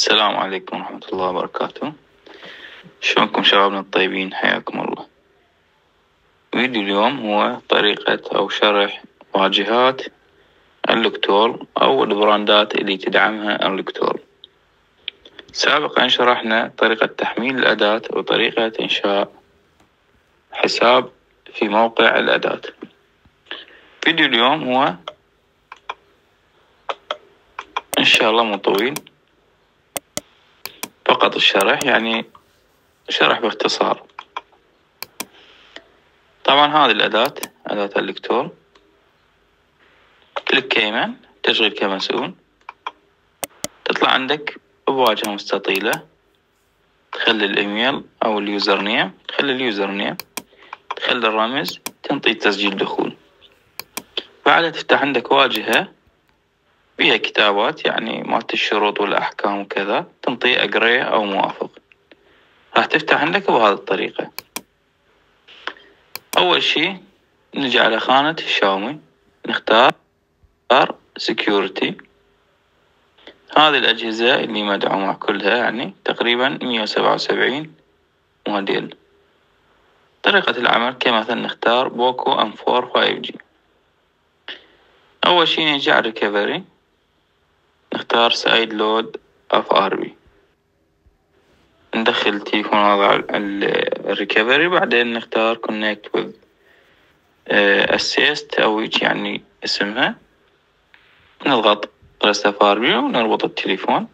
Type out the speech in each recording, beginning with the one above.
السلام عليكم ورحمة الله وبركاته. شلونكم شبابنا الطيبين؟ حياكم الله. فيديو اليوم هو طريقة أو شرح واجهات ال Unlock Tool أو البراندات اللي تدعمها ال Unlock Tool سابقا شرحنا طريقة تحميل الأداة وطريقة إنشاء حساب في موقع الأداة. فيديو اليوم هو إن شاء الله مو طويل فقط الشرح يعني شرح باختصار. طبعا هذه الأداة أداة ال Unlock Tool كليك يمين تشغيل كمسؤول تطلع عندك بواجهة مستطيلة. تخلي الإيميل أو ال username تخلي ال username تخلي الرمز تنطي تسجيل دخول. بعدها تفتح عندك واجهة. فيها كتابات يعني مالت الشروط والأحكام وكذا تنطيه أقريه أو موافق. راح تفتح عندك بهذه الطريقة. أول شي نجي على خانة الشاومي نختار سكيورتي هذه الأجهزة اللي مدعومة كلها يعني تقريبا مية وسبعة وسبعين موديل. طريقة العمل كمثلا نختار بوكو أم فور فايف جي. أول شي نجي على الريكفري نختار سايد لود اف ار بي ندخل التليفون على الريكفري بعدين نختار كونكت وذ اسيست أو يعني اسمها. نضغط رست اف ار بي ونربط التليفون.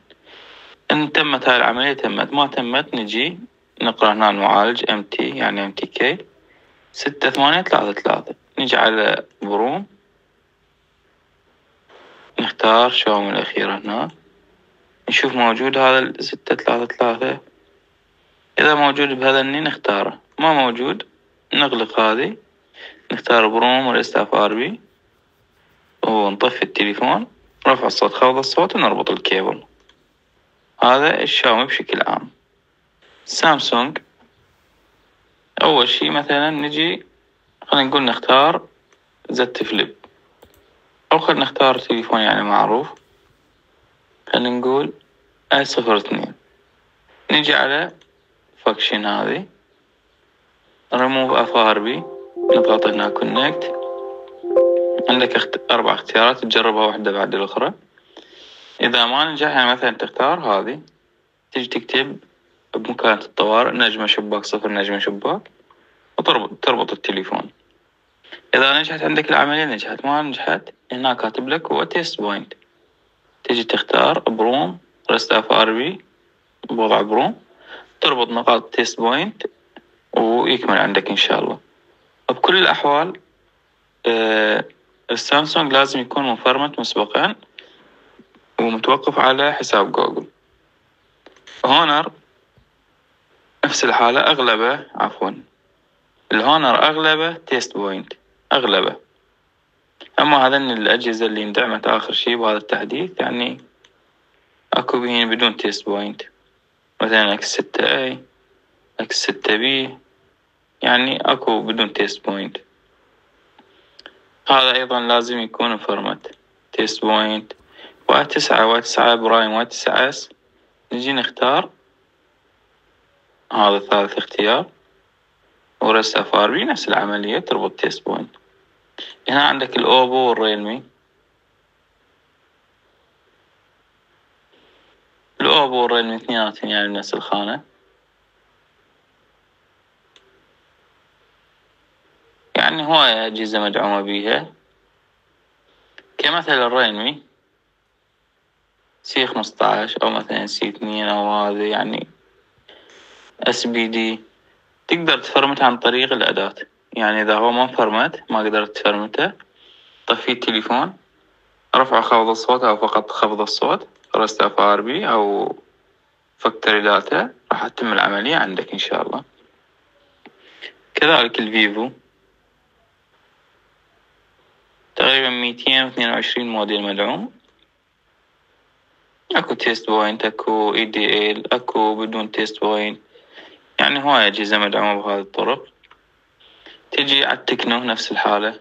إن تمت هاي العملية تمت. ما تمت نجي نقرأ هنا المعالج ام تي يعني ام تي كي ستة ثمانية ثلاثة ثلاثة. نجي على بروم نختار شاومي الأخيرة هنا. نشوف موجود هذا الستة ثلاثة ثلاثة. إذا موجود بهذا الني نختاره. ما موجود نغلق هذه. نختار بروم والاستاف ار بي ونطفي التليفون رفع الصوت خفض الصوت ونربط الكيبل. هذا الشاومي بشكل عام. سامسونج. أول شي مثلا نجي خلينا نقول نختار زت فليب. أو خلينا نختار تليفون يعني معروف. خلينا نقول اي صفر اثنين. نجي على فاكشن هذه. ريموف اف ار بي نضغط هنا كونكت عندك اخت... أربع اختيارات تجربها واحدة بعد الأخرى. إذا ما نجح يعني مثلا تختار هذه. تجي تكتب بمكانة الطوارئ نجمة شباك صفر نجمة شباك. وتربط تربط التليفون. إذا نجحت عندك العملية نجحت ما نجحت هنا كاتب لك هو تيست بوينت تجي تختار بروم رست اف ار بي بوضع بروم تربط نقاط تيست بوينت ويكمل عندك إن شاء الله. بكل الأحوال آه السامسونج لازم يكون مفرمت مسبقا ومتوقف على حساب جوجل. هونر نفس الحالة أغلبه عفوا. الهونر أغلبه تيست بوينت أغلبه. أما هذين الأجهزة اللي اندعمت آخر شي بهذا التحديث يعني أكو بهن بدون تيست بوينت مثلا إكس ستة اي إكس ستة بي يعني أكو بدون تيست بوينت هذا أيضا لازم يكون فورمات تيست بوينت واي تسعة واي تسعة برايم واي تسعة اس نجي نختار هذا ثالث اختيار. ورست اف ار بي نفس العملية تربط تيست بوينت هنا عندك الاوبو والريلمي الأوبو والريلمي اثنيناتهم يعني بنفس الخانة. يعني هواية أجهزة مدعومة بيها. كمثل الريلمي سي خمسطعش أو مثلا سي اثنين أو هذا يعني اس بي دي تقدر تفرمت عن طريق الأداة. يعني إذا هو ما مفرمت ما قدرت تفرمته طفي التليفون رفع خفض الصوت أو فقط خفض الصوت رست اف ار بي أو فاكتوري داتا راح تتم العملية عندك إن شاء الله. كذلك الفيفو. تقريبا ميتين واثنين وعشرين موديل مدعوم. أكو تيست بوينت أكو إي دي إل أكو بدون تيست بوينت. يعني هواي اجهزة مدعومة بهذه الطرق. تجي على التكنو نفس الحالة.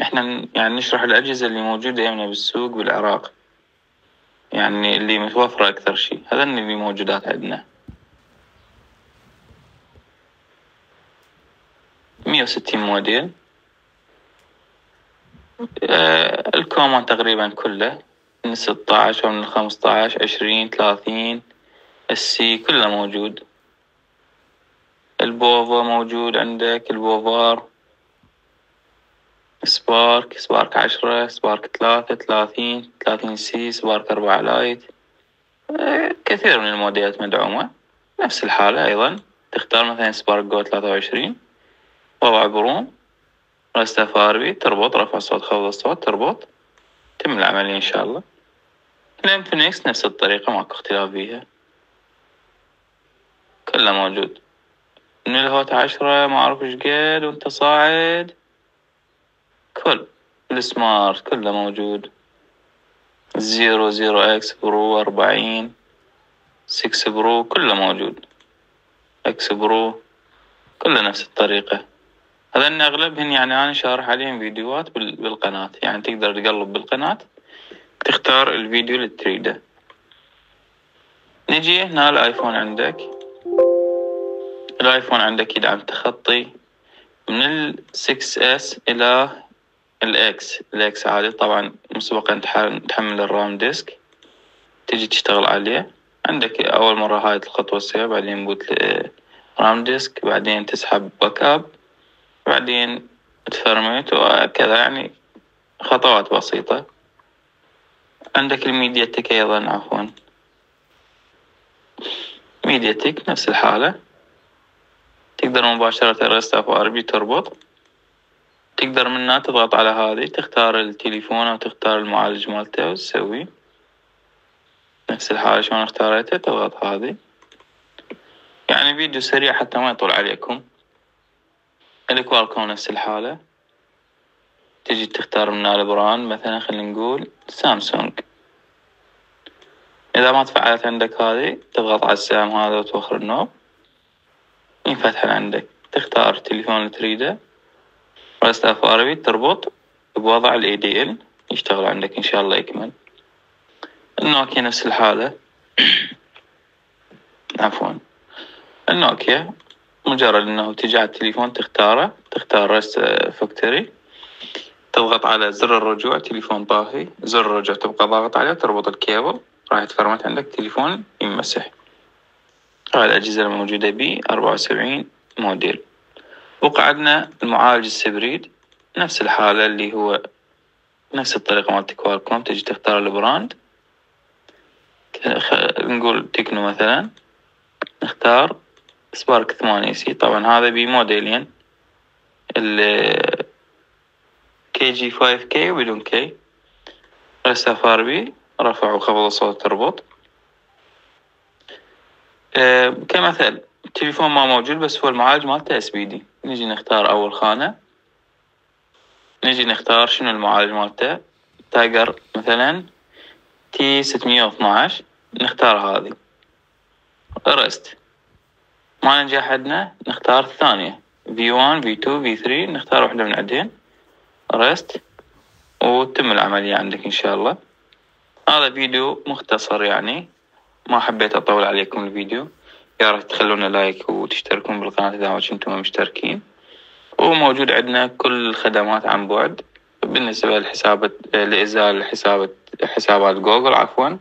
إحنا يعني نشرح الأجهزة اللي موجودة يمنا بالسوق بالعراق. يعني اللي متوفرة أكثر شيء هذا اللي موجودات عندنا. مية وستين موديل. آه، الكومن تقريبا كله. من ستة عشر من خمسة عشر عشرين ثلاثين. السي كله موجود. البوفا موجود عندك البوفار. سبارك سبارك عشرة سبارك ثلاثة ثلاثين ثلاثين سي سبارك أربعة لايت. آه، كثير من الموديلات مدعومة. نفس الحالة أيضا. تختار مثلا سبارك جو ثلاثة وعشرين. وضع بروم رستة فاربي. تربط رفع صوت خفض الصوت تربط. تم العملية إن شاء الله. الانفينكس نفس الطريقة. ماكو اختلاف بيها كله موجود. من الهوت عشرة إيش قد وأنت صاعد. كل السمارت كله موجود. زيرو زيرو إكس برو أربعين. سكس برو كله موجود. إكس برو كله نفس الطريقة. هذا أغلبهن يعني أنا شارح عليهم فيديوهات بالقناة. يعني تقدر تقلب بالقناة تختار الفيديو اللي تريده. نجي هنا الآيفون عندك. الآيفون عندك يدعم تخطي من ال 6S إلى الإكس الإكس عادي طبعا مسبقا تحمل ال ramdisk. تجي تشتغل عليه. عندك أول مرة هاي الخطوة السريعة بعدين boot ramdisk بعدين تسحب backup بعدين تفرمت وكذا يعني خطوات بسيطة. عندك ال MediaTek أيضا عفوا. MediaTek نفس الحالة. تقدر مباشرة reset FRP تربط. تقدر منها تضغط على هذه تختار التليفون أو تختار المعالج مالته وتسوي نفس الحالة شلون اختاريته تضغط هذه. يعني فيديو سريع حتى ما يطول عليكم. ال Qualcomm نفس الحالة. تجي تختار من ال brand مثلا خلينا نقول سامسونج. إذا ما تفعلت عندك هذه تضغط على السهم هذا وتوخر النوب ينفتح عندك. تختار التليفون اللي تريده reset FRP تربط بوضع ال EDL يشتغل عندك إن شاء الله يكمل. النوكيا نفس الحالة. عفوا. النوكيا مجرد إنه على التليفون تختاره. تختار reset factory. تضغط على زر الرجوع تليفون طافي. زر الرجوع تبقى ضاغط عليه تربط الكيبل. راح يتفرمت عندك تليفون يمسح. هاي الأجهزة الموجودة بي أربعة وسبعين موديل. وعندنا المعالج ال Spread نفس الحالة اللي هو نفس الطريقة مالت Qualcomm تجي تختار ال brand. نقول Tecno مثلا نختار Spark ثمانية C. طبعا هذا بموديلين ال كي جي فايف كي وبدون كي. FRP رفع وخفض الصوت تربط كمثل التليفون ما موجود بس هو المعالج مالته SPD نجي نختار أول خانة. نجي نختار شنو المعالج مالته؟ Tiger مثلا T ستمية واثناش نختار هذه. reset ما نجح عندنا نختار الثانية. V 1 V 2 V 3 نختار واحدة من عندين reset وتم العملية عندك إن شاء الله. هذا فيديو مختصر يعني. ما حبيت أطول عليكم الفيديو. يا ريت تخلونا like وتشتركون بالقناة إذا ما كنتم مشتركين. وموجود عندنا كل الخدمات عن بعد. بالنسبة لحسابات لإزالة حسابات حسابات جوجل عفوا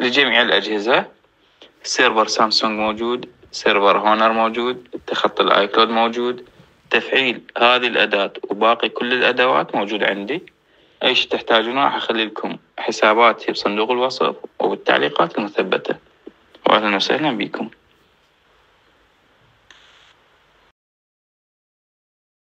لجميع الأجهزة. server سامسونج موجود server Honor موجود تخطي ال iCloud موجود. تفعيل هذه الأداة وباقي كل الأدوات موجود عندي. أي تحتاجونه راح أخلي لكم حساباتي بصندوق الوصف وبالتعليقات المثبتة. وأهلا وسهلا بكم.